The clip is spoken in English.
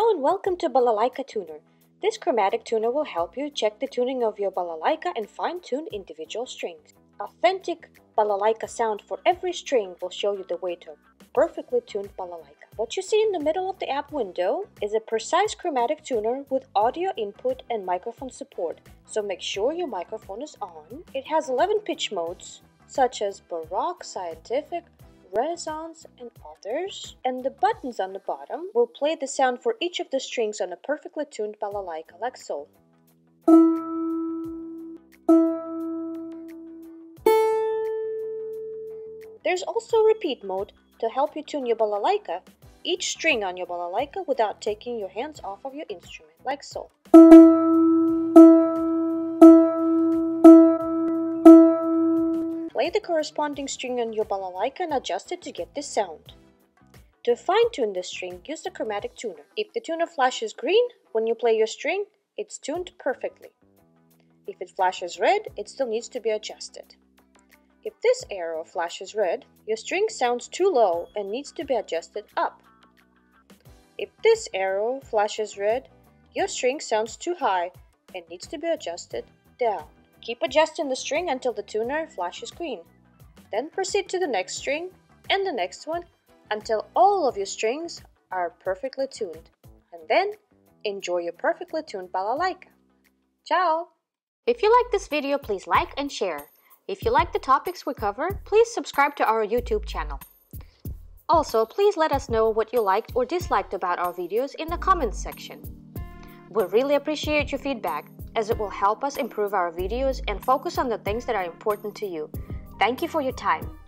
Hello and welcome to Balalaika Tuner. This chromatic tuner will help you check the tuning of your balalaika and fine-tune individual strings. Authentic balalaika sound for every string will show you the way to perfectly tuned balalaika. What you see in the middle of the app window is a precise chromatic tuner with audio input and microphone support, so make sure your microphone is on. It has 11 pitch modes such as Baroque, Scientific, Renaissance, and others. And the buttons on the bottom will play the sound for each of the strings on a perfectly tuned balalaika like so. There's also repeat mode to help you tune your balalaika, each string on your balalaika without taking your hands off of your instrument, like so. Play the corresponding string on your balalaika and adjust it to get this sound. To fine-tune the string, use the chromatic tuner. If the tuner flashes green when you play your string, it's tuned perfectly. If it flashes red, it still needs to be adjusted. If this arrow flashes red, your string sounds too low and needs to be adjusted up. If this arrow flashes red, your string sounds too high and needs to be adjusted down. Keep adjusting the string until the tuner flashes green. Then proceed to the next string and the next one until all of your strings are perfectly tuned. And then enjoy your perfectly tuned balalaika. Ciao! If you like this video, please like and share. If you like the topics we cover, please subscribe to our YouTube channel. Also, please let us know what you liked or disliked about our videos in the comments section. We really appreciate your feedback as it will help us improve our videos and focus on the things that are important to you. Thank you for your time.